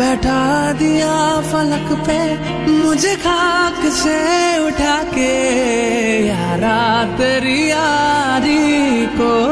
बैठा दिया फलक पे मुझे खाक से उठा के यारा तेरी यारी को।